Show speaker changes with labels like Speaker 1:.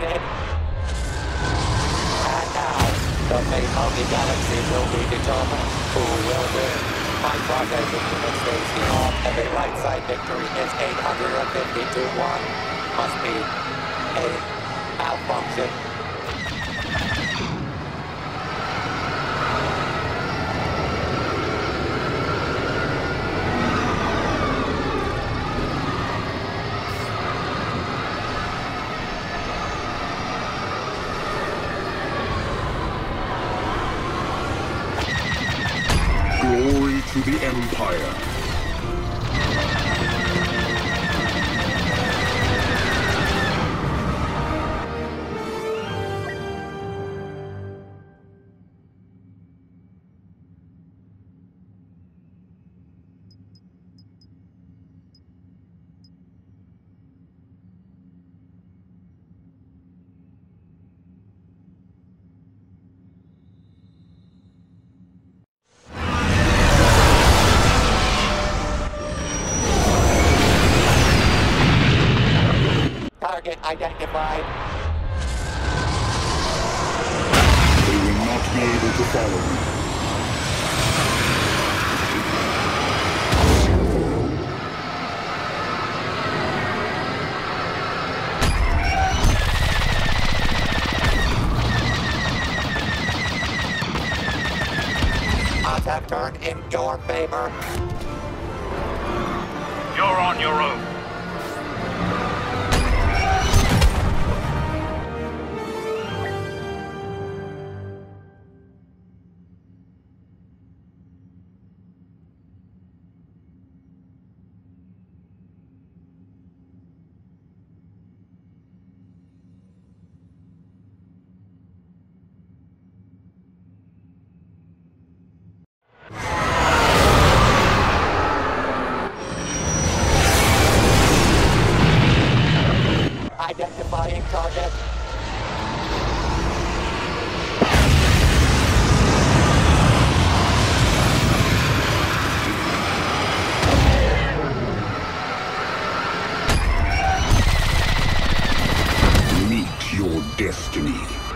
Speaker 1: And now, the fate of the galaxy will be determined. Who will win? My progress in human space beyond every right side victory is eight hundred and fifty-two-one. Must be a malfunction.
Speaker 2: The Empire.
Speaker 1: Target identified.
Speaker 2: They will not be able to follow me.
Speaker 1: Odds have turned in your favor.
Speaker 3: You're on your own. destiny.